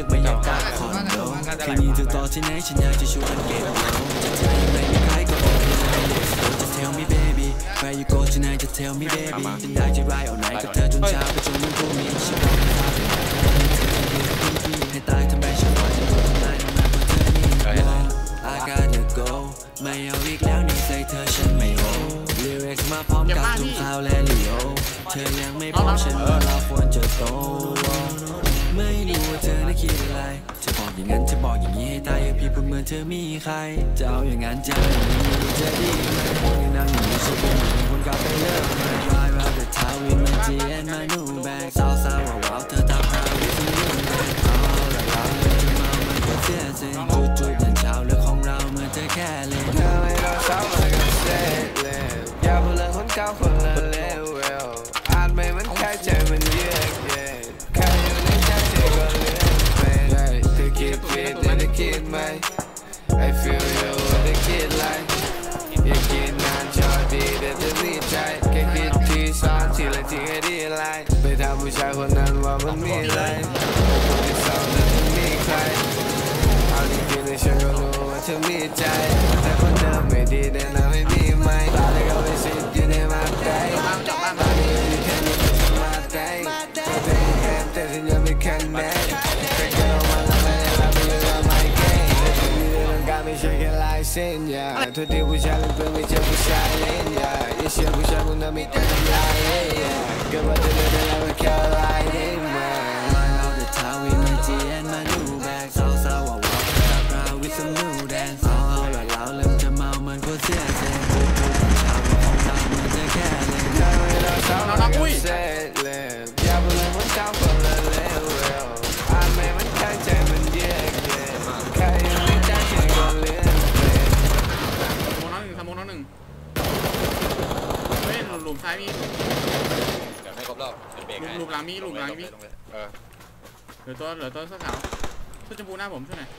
หนีไปไหนอยากไม่อยากกลับคอนโดคืนนี้จะต่อที่ไหนฉันอยากจะชวนเก็บเอาจะเจอยังไงไม่ใครก็บอกเลย let's go just tell me baby where you go tonight just tell me baby ฉันได้จะ ride all night กับเธอจนเช้าไปจนมันพรุ่งนี้ฉันบอกให้เธอให้ตายทำไมฉันปล่อยให้เธอทำลายทำไมเพราะเธอนี่ no I gotta go ไม่เอาอีกแล้วนี่ใส่เธอฉันไม่โอ lyrics มาพร้อมกับทุ่งข้าวและลีโอเธอยังไม่พร้อมฉันว่าเราควรจะโต ไม่รู้ว่าเธอน่ะคิดอะไรจะบอกอย่างนั้นจะบอกอย่างนี้ให้ตายอย่าพี่พูดเหมือนเธอมีใครจะเอาอย่างนั้นจะอาอย่างนี้จะดีไหมนยังนั่งอยู่ไม่ใช่เป็นคนกลับไปเลิกไหม Ride round the town with my G and my new bag สาวสาวว้าววาวเธอตามหา with my new bag เอาละเราเริ่มจะเมามันก็เสียเส้นจู่ๆเดินเช้าเรื่องของเราเหมือนเธอแค่เล่นเธอไม่ต้อเศร้ามากับเศษเลยอย่าพูดเลยคนก้าคนละเลเวล ใจ แต่คนเดิมไม่ดีแต่น่าไม่มีไหมตอนแรกก็ไม่สิทธิ์อยู่ในมาใจตอนนี้อยู่แค่นี้ก็จะมาใจเธอเป็นแค่แต่ฉันยังไม่แข็งแรงแต่เกิดมาแล้วไม่ได้รับไม่รู้ว่าไม่เก่งแต่ฉันมีเรื่องการไม่ใช่แค่ลายเส้นยาทุกที่ผู้ชายเป็นเพื่อนไม่ใช่ผู้ชายเล่นยาอย่าเชื่อผู้ชายคนนั้นไม่ต้องทำลายเกิดมาเจอเรื่องแล้วก็แค่ลาย ย ซ้ายมีเดี๋ยวให้ครบรอบเดี๋ยวเบรกหลุมให้หลุมหลังมีหลุมหลังมีลงเลยเออเหลือตัวเหลือตัวเสื้อขาวเสื้อชมพูหน้าผมช่วยหน่อย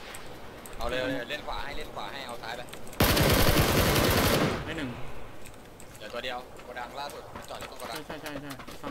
เอาเลยเอาเลยเล่นขวาให้เล่นขวาให้เอาซ้ายไปให้หนึ่งเดี๋ยวตัวเดียวโกดังล่าสุดจอดแล้วก็โกดัใช่งใช่ใช่ใช่ซ้ำ